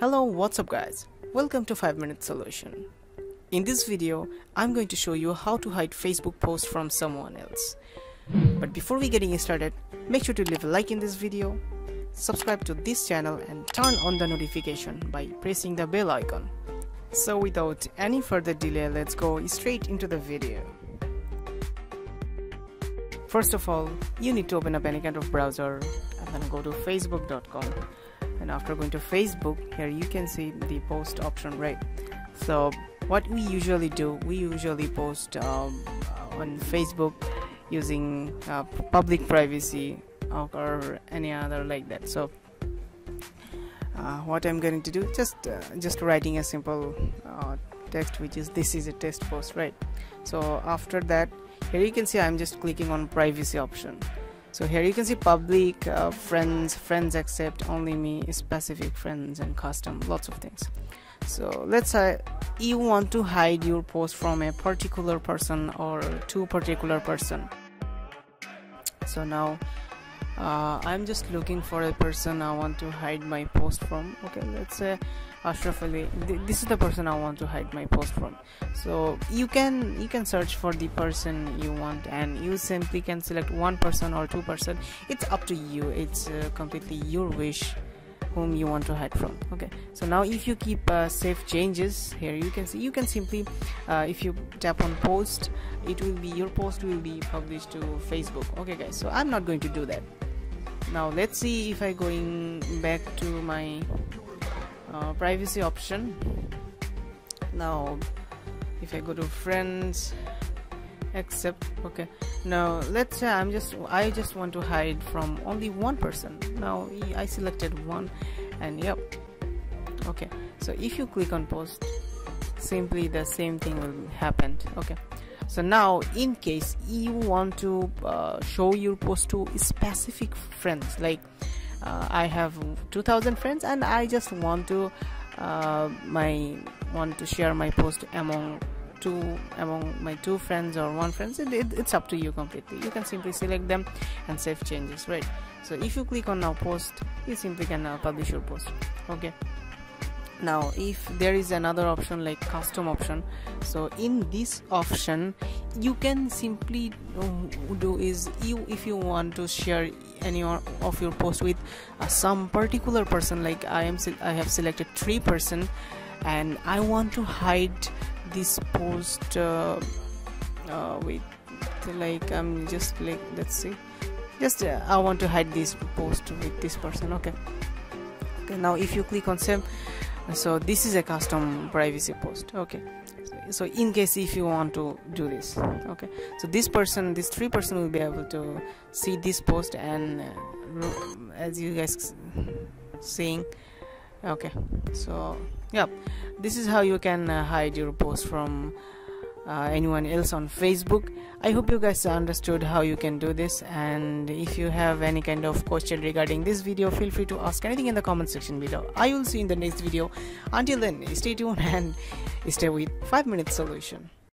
Hello, what's up guys? Welcome to 5 Minute Solution. In this video, I'm going to show you how to hide Facebook posts from someone else. But before we getting started, make sure to leave a like in this video, subscribe to this channel and turn on the notification by pressing the bell icon. So without any further delay, let's go straight into the video. First of all, you need to open up any kind of browser and then go to facebook.com and after going to Facebook here you can see the post option right? So what we usually do we usually post um, on Facebook using uh, public privacy or any other like that. So uh, what I'm going to do just uh, just writing a simple uh, text which is this is a test post right? So after that here you can see I'm just clicking on privacy option so here you can see public uh, friends friends accept only me specific friends and custom lots of things. So let's say you want to hide your post from a particular person or two particular person. So now uh, I'm just looking for a person I want to hide my post from. Okay let's say Ashraf Ali. This is the person I want to hide my post from. So you can you can search for the person you want and you simply can select one person or two person. It's up to you. It's uh, completely your wish whom you want to hide from. Okay so now if you keep uh, save changes here you can see you can simply uh, if you tap on post it will be your post will be published to facebook. Okay guys so i'm not going to do that now let's see if i going back to my uh, privacy option. Now if i go to friends accept okay. Now let's say i'm just i just want to hide from only one person. Now i selected one and yep. Okay so if you click on post simply the same thing will happen. Okay so now in case you want to uh, show your post to specific friends like uh, i have 2000 friends and i just want to uh, my want to share my post among two among my two friends or one friends it, it, it's up to you completely. You can simply select them and save changes right? So if you click on now post you simply can now publish your post okay now if there is another option like custom option so in this option you can simply do is you if you want to share any of your post with uh, some particular person like i am i have selected three person and i want to hide this post uh, uh, wait like I'm just like let's see. Just uh, I want to hide this post with this person okay. Okay now if you click on save so this is a custom privacy post. Okay. So in case if you want to do this. Okay. So this person this three person will be able to see this post and uh, as you guys seeing. Okay. So yeah this is how you can uh, hide your post from uh, anyone else on facebook. I hope you guys understood how you can do this. And if you have any kind of question regarding this video feel free to ask anything in the comment section below. I will see you in the next video. Until then stay tuned and stay with 5 minute solution